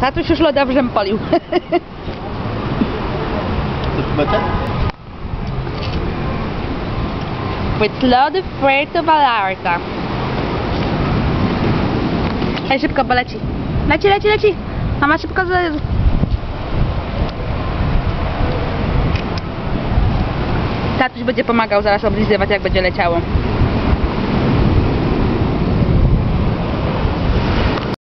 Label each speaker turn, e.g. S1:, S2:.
S1: Tatuś już loda w żem polił.
S2: To metę?
S1: With lody free to Vallarta. Ej, szybko, bo leci. Leci, leci, leci. Mama szybko z... Tatuś będzie pomagał zaraz oblizywać, jak będzie leciało.